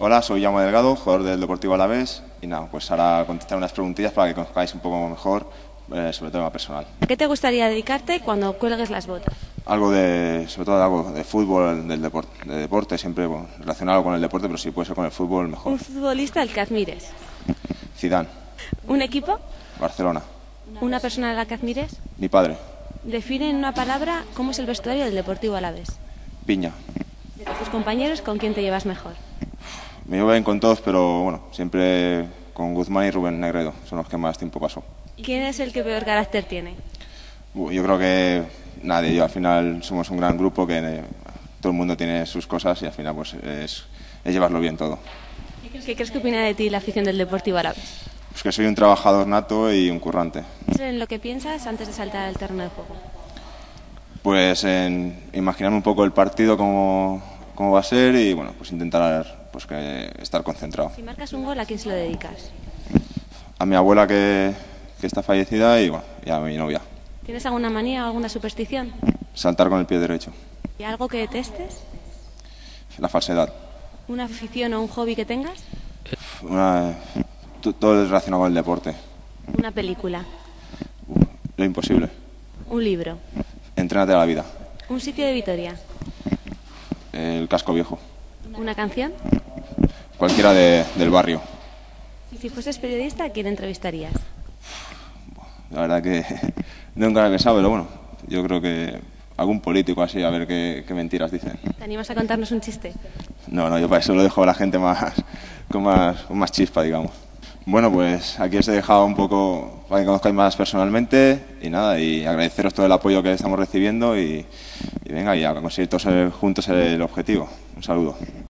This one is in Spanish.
Hola, soy Llamo Delgado, jugador del Deportivo Alavés y nada, pues ahora contestar unas preguntillas para que conozcáis un poco mejor eh, sobre tema personal. ¿A qué te gustaría dedicarte cuando cuelgues las botas? Algo de, sobre todo algo de fútbol, del deporte, de deporte siempre bueno, relacionado con el deporte, pero si puede ser con el fútbol mejor. Un futbolista al que admires. Zidane, ¿Un equipo? Barcelona, ¿Una persona a la que admires? mi padre, Define en una palabra cómo es el vestuario del Deportivo Alavés. Piña. De tus compañeros, ¿con quién te llevas mejor? Me llevo bien con todos, pero bueno, siempre con Guzmán y Rubén Negredo, son los que más tiempo paso. ¿Quién es el que peor carácter tiene? Uh, Yo creo que nadie, yo al final somos un gran grupo que eh, todo el mundo tiene sus cosas y al final pues es, es llevarlo bien todo. ¿Qué crees que opina de ti la afición del Deportivo Alavés? Pues que soy un trabajador nato y un currante. ¿Qué es en lo que piensas antes de saltar al terreno de juego? Pues en imaginarme un poco el partido cómo, cómo va a ser y bueno, pues intentar pues que estar concentrado. Si marcas un gol, ¿a quién se lo dedicas? A mi abuela que, que está fallecida y bueno, y a mi novia. ¿Tienes alguna manía o alguna superstición? Saltar con el pie derecho. ¿Y algo que detestes? La falsedad. ¿Una afición o un hobby que tengas? Una- todo es relacionado con el deporte. Una película, Lo imposible. un libro, Entrénate a la vida. un sitio de Vitoria, El casco viejo. una canción. Cualquiera de- del barrio. Si fueses periodista, ¿a quién entrevistarías? La verdad que nunca he pensado, pero bueno, yo creo que algún político así, a ver qué, qué mentiras dicen. ¿Te animas a contarnos un chiste? No, no, yo para eso lo dejo a la gente más, con, más, con más chispa, digamos. Bueno, pues aquí os he dejado un poco para que conozcáis más personalmente y nada, y agradeceros todo el apoyo que estamos recibiendo y, y venga, y a conseguir todos juntos el objetivo. Un saludo.